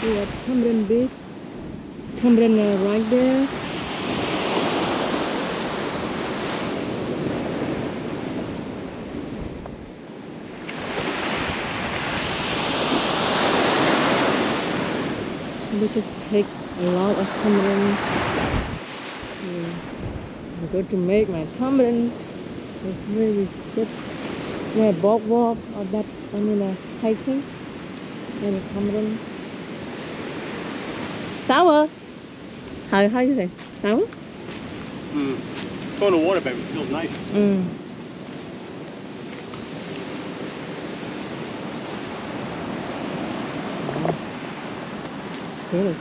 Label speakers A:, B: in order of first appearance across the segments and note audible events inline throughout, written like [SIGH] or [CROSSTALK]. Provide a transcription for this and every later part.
A: Đây là Tamarind Beach Tamarind là uh, right there. We just pick a lot of tamarind Yeah. I'm going to make my tamarind That's where we sit Yeah, boardwalk or that I mean uh, hiking. Then we come. Sour. How how you say? Sour?
B: Mm. Going to water, baby. Feels nice.
A: Mm. Really?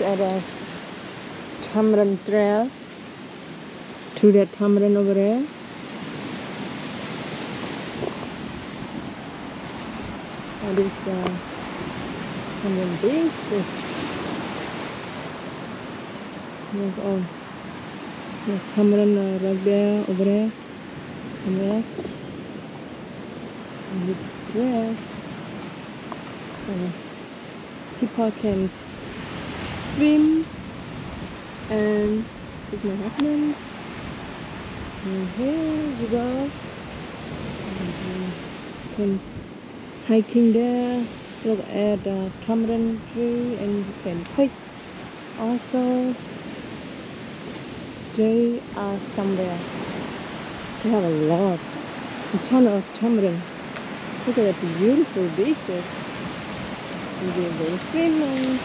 A: At a tamarind trail to that tamarind over there. And this uh, tamarind big. Look, oh, the tamarind uh, right there, over there, somewhere. And it's there. So people can swim and is my husband. And here you go. And you can hiking there. Look at the tamarind tree and you can pick also. They are somewhere. They have a lot a ton of tamarind. Look at the beautiful beaches. And we're going swimming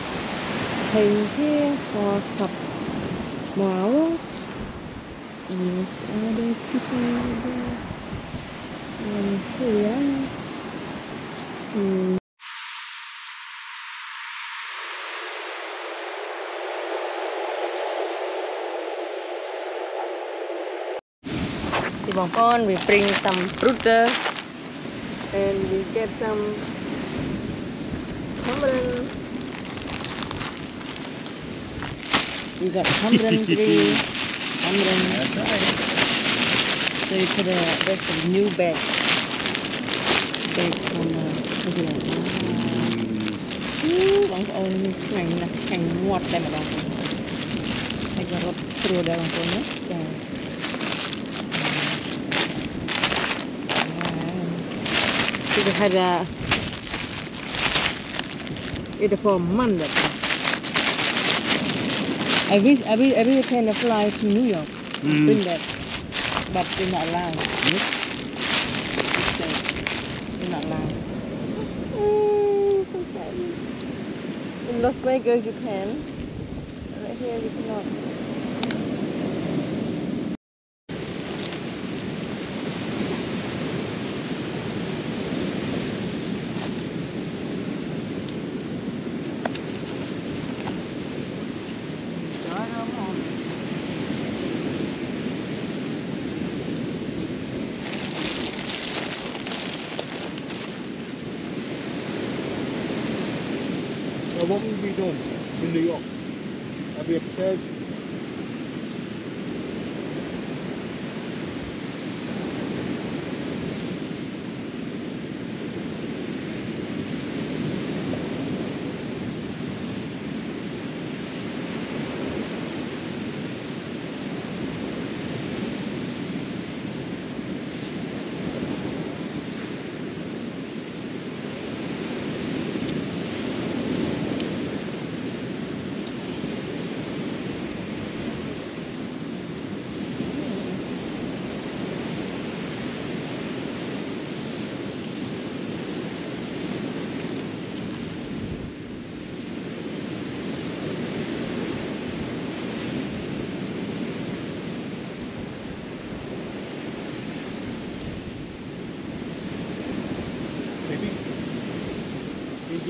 A: staying here for a couple more hours. And there's people over there. And here we are. Hmm. See, Bong we bring some fruit and we get some tamarind. We got tamarind [LAUGHS] tree, tamarind.
B: That's right.
A: So you put a, that's a new bag. Bag from, uh, look at that. Ooh, bang ơi, nó hành là hành ngọt đây mà bang Hay là gọt sữa đây bang ơi nhé. Chà. Itu ada itu for Monday. I wish I wish I wish can fly to New York.
B: Mm.
A: Bring that, but they're not allowed. They're not allowed. Oh, so funny. In Las Vegas you can. Right here you cannot.
B: What will you be doing in New York? Have you prepared?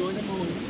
B: Enjoy the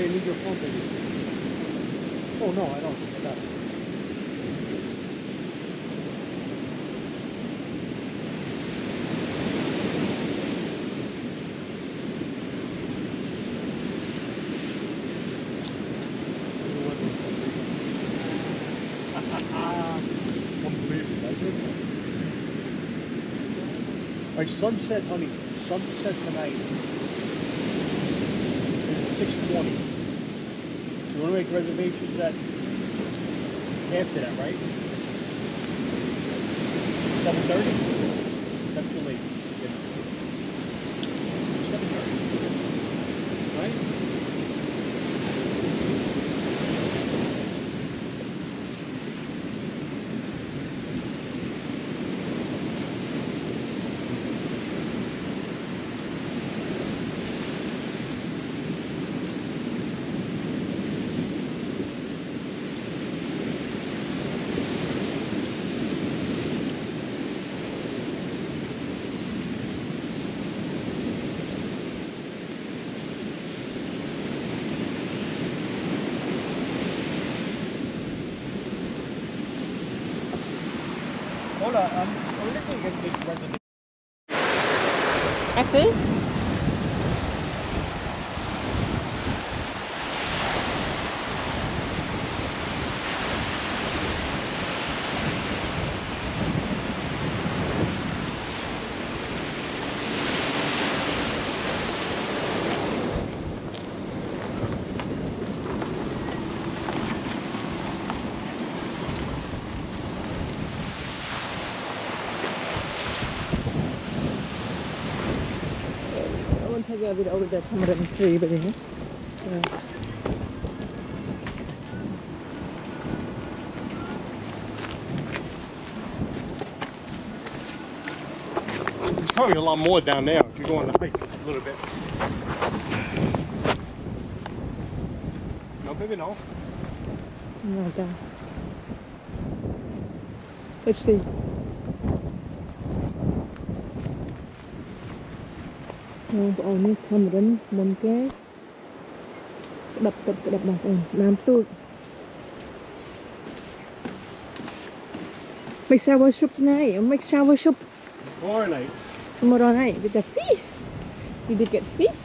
B: they need your phone figure. Oh no, I don't. I got it. Like sunset, honey, sunset tonight is 620 make reservations at after that, right? Seven thirty. That's too late. Hold on. I'm.
A: I see. I want to take a bit over the tamarind tree, but you know. Yeah.
B: There's probably a lot more down there if you're going to hike a little bit. No, baby, no.
A: My god. Let's see. បងប្អូននេះធម្មរិនមុនគេក្តាប់ទឹកក្តាប់បងប្អូនដើមទូច Make shower soup tonight. I'll make shower soup
B: Tomorrow night.
A: tomorrow night with the fish. You did get fish?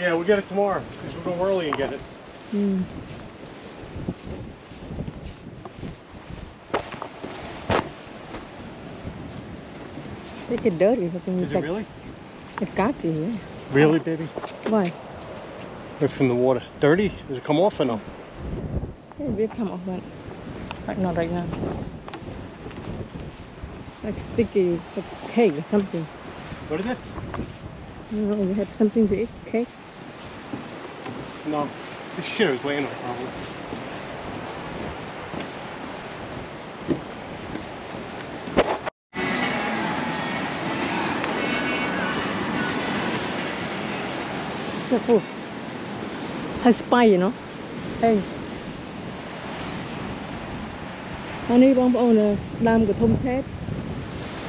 B: Yeah, we'll get it tomorrow because we'll go early and get it.
A: Hmm. Look at dirty looking.
B: Is
A: It's
B: it
A: like
B: Really?
A: got cocky, yeah.
B: Really, baby?
A: Why?
B: Right from the water. Dirty? Does it come off or no?
A: It will come off, but not right now. Like sticky, like cake or something.
B: What is it?
A: You know, you have something to eat, cake.
B: No. It's the shit I was laying on probably.
A: hơi spy nó đây anh ấy bong bóng là làm cái thông thép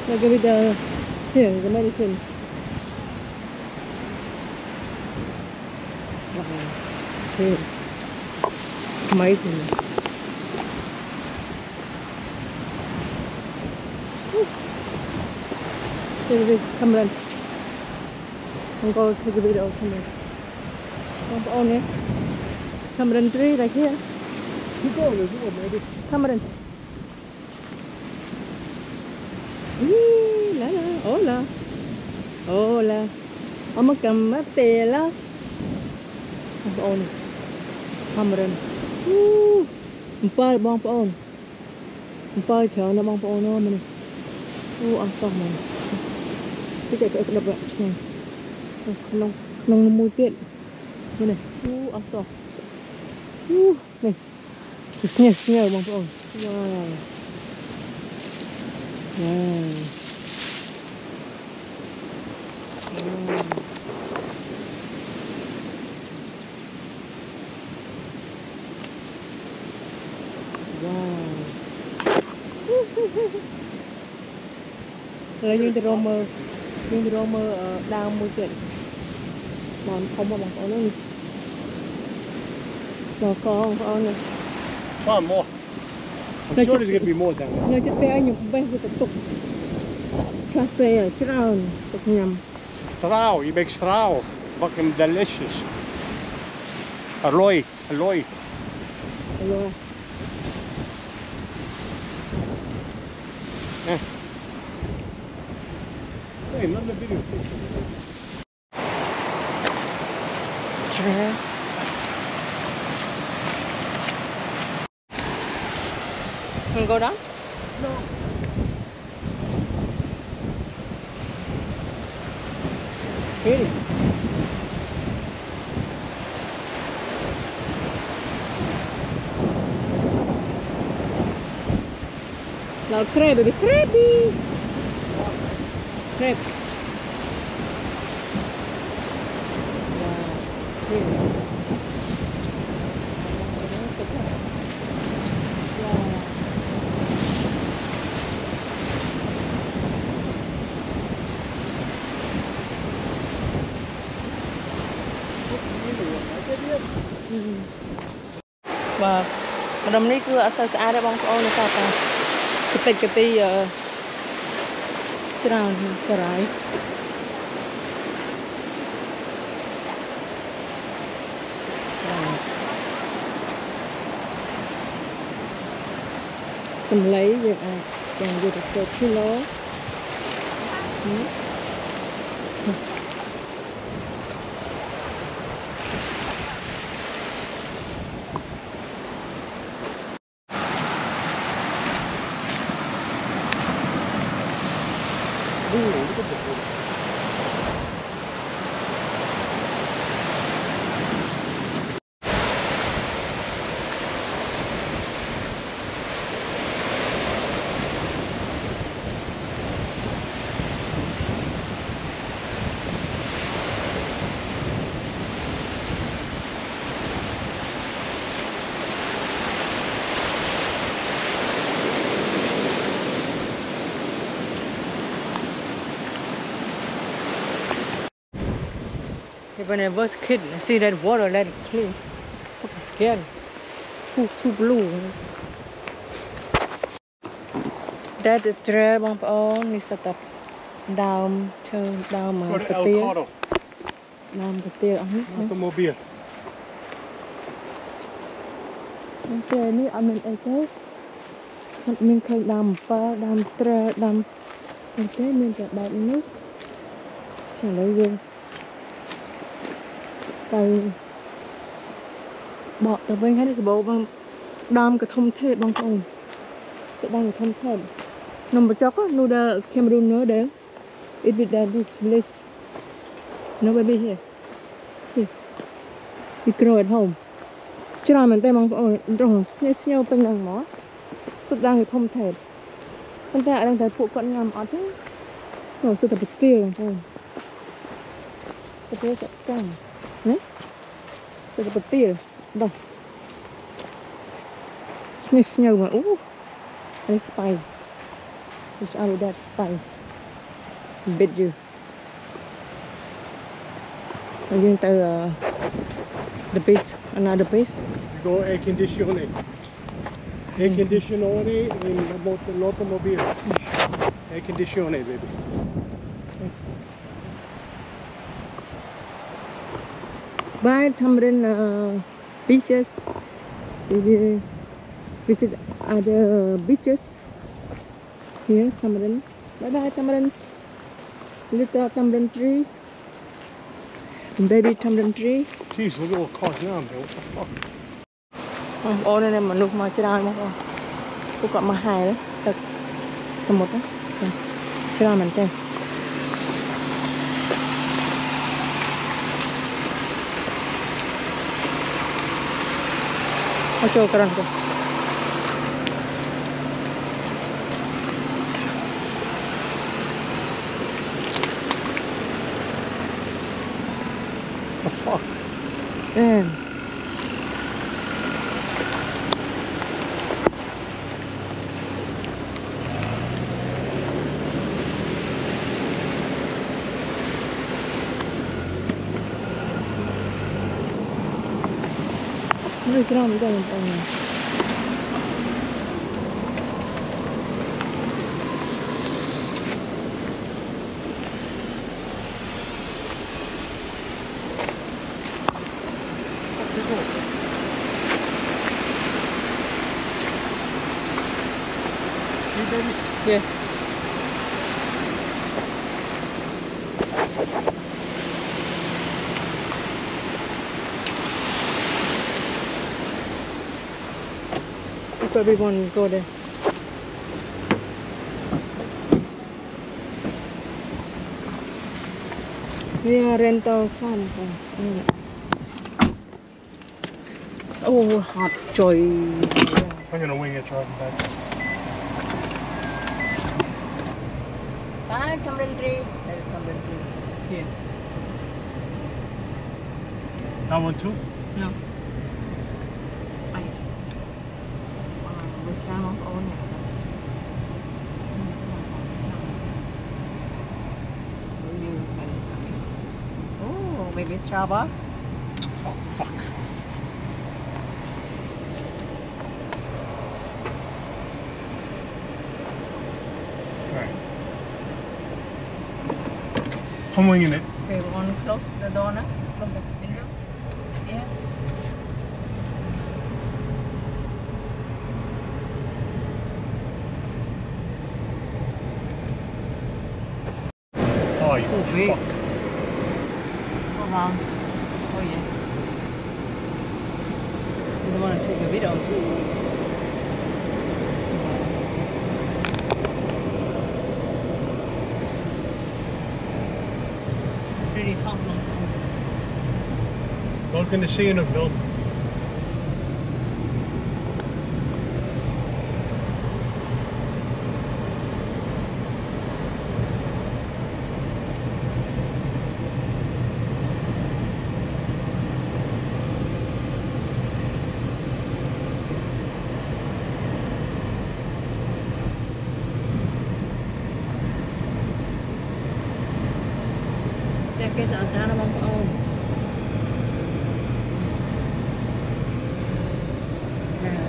A: là cái bây giờ hiểu cái medicine Wow. Amazing. Đây đi, cầm lên. Không có cái video không được. Không có ôn đấy. ននេះ Tamarind tree right here
B: Keep going, there's more, maybe.
A: Tamarind Ý, lá lá, hola Hola Ông cầm mắt tè lá បងប្អូន Tamarind អូអំពិលបងប្អូនអំពិលច្រើនណាស់បងប្អូនអូនេះអូអស់តោះមកទៅចែកក្តឹបឆ្ងាញ់ក្នុងក្នុងមួយទៀតមើលនេះអូអស់តោះ អូនេះស្ញើស្ញើបងប្អូនវ៉ាវវ៉ាវវ៉ាវឥឡូវយើងទៅរកមើលយើងទៅរកមើលអឺដើមមួយទៀតបានធំមកបងប្អូនអើយ No, ko, ko na.
B: One more. I'm
A: no,
B: sure there's going to be more down there.
A: No, just there, you bang with the tuk. Plus, uh, drown. Tuk.
B: Straw, you make straw. Fucking delicious. Alloy, alloy.
A: Alloy. Fermi.
B: Dal credo di
A: crepi. Crepi. ម្ដុំនេះគឺអត់សូវស្អាតទេបងប្អូននៅតែតែកតិចកទីអឺច្រើនសារាយសំឡេងយើងអាចចាំយកទៅធ្វើគីឡូហឹ If when I was a kid, I see that water, let it clean. Fucking scary. Too, too blue. That is ត្រែបងប្អូននេះសតតែដើមឈើដើម
B: Go
A: ទៅ
B: to El
A: ទៀល
B: Coro,
A: ដើមទៅទៀលអស់នេះចា
B: automobile.
A: នៅពេលនេះអត់មានអីទេអត់មានឃើញដើមអំពិលដើមត្រែដើមអីទេមានតែបែបនេះចឹងឥឡូវយើង ទៅបកទៅវិញហើយនេះសបោបងដើមក៏ធំធេបបងប្អូនស្ដាំក៏ធំធេបនំបញ្ចុកនោះដើ Cameroon នោះដើ It did that this place No baby here Here We grow at home ច្រើនមែនទេបងប្អូនរស់ស្ញេះស្ញៅពេញហ្នឹងហ្មងសុទ្ធឡើងគឺធំធេបប៉ុន្តែអត់ដឹងថាពួកគាត់ញ៉ាំអត់ទេនោះសុទ្ធតែប្រទាលបងប្អូនប្រទាលសកាំណាសុ Eh? Saya petil. Dah. Sini-sini rumah. Uh. Oh. Ada spy. Which are that spy? Bed je. Lagi minta the base. Another base.
B: Go air conditioning. Air hmm. conditioning only in the automobile. Air conditioning baby.
A: by Tamarind uh, beaches. We will visit other beaches here, Tamarind. Bye bye, Tamarind. Little tamarind tree. Baby tamarind tree.
B: Jeez, look at what caught you on there. What the fuck?
A: Ờ, ô này mà nước mà chưa đang nữa không? Cô gọi mà hài đấy, thật. Thật một đó. Chưa đang mình tên. គាត់ 그럼 이거는 뭐 You probably want to go there. Yeah, rental car. Oh, hot joy.
B: I'm gonna wing it driving back.
A: Ah, Cumberland Tree. There is Cumberland Tree. Here.
B: That one too?
A: No. Wow, buổi sáng nó có nhạc. Oh, maybe it's Starbucks.
B: Oh fuck. Alright. I'm winging it.
A: Okay, we want to close the door now from the window. Yeah.
B: Oh you
A: Oh, wait.
B: fuck.
A: Oh, Go around. Oh yeah. You want to take a video too?
B: Welcome to seeing a building.
A: Sợ xa nó bông ôm.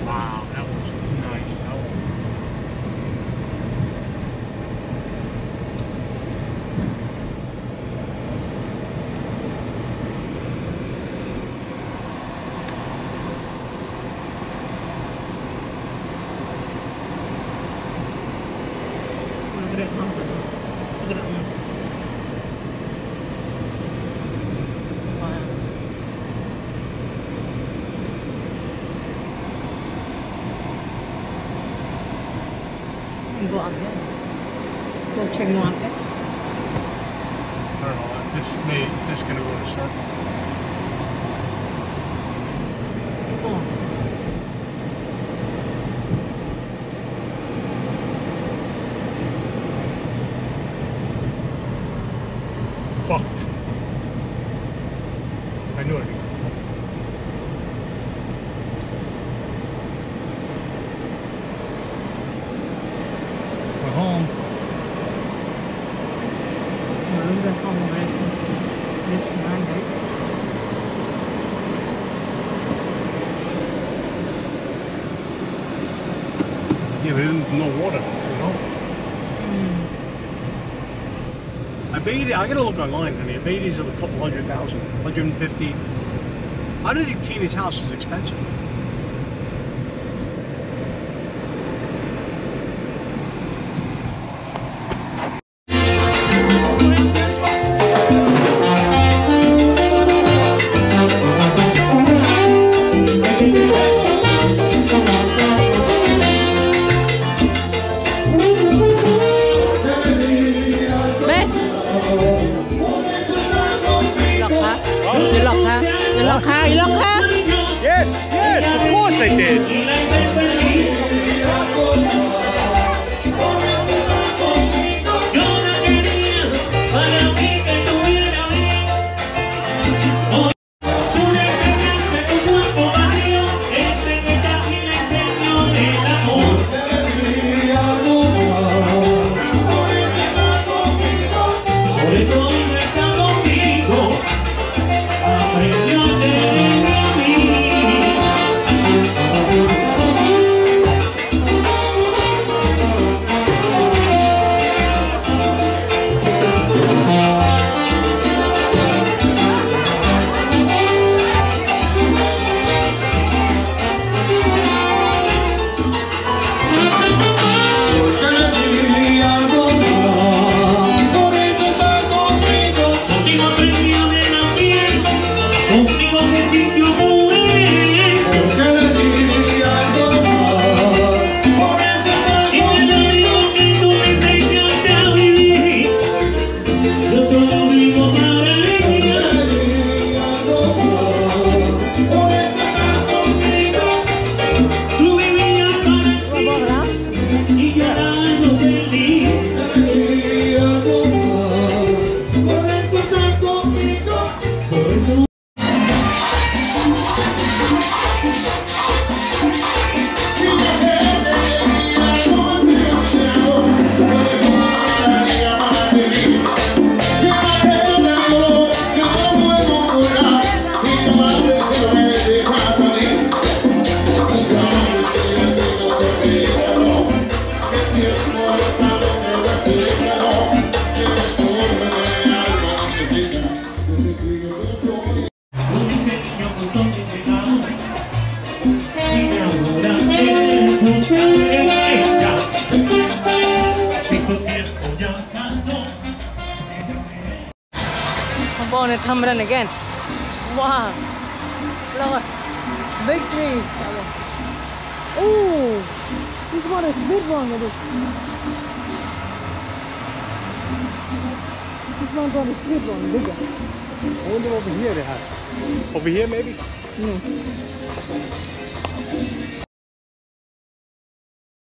B: Wow, that was nice. That was
A: Look at it, huh? Look at it. mm. Wow. And go up there. Go check them out there.
B: I don't know. This may this is gonna go in a circle.
A: Spawn.
B: Fucked. I knew it. We're home.
A: Look at how much this land, right?
B: Yeah, but there's no water, you know?
A: Mm.
B: I gotta look online. I bet these are a couple hundred thousand, 150. I don't think Tina's house was expensive.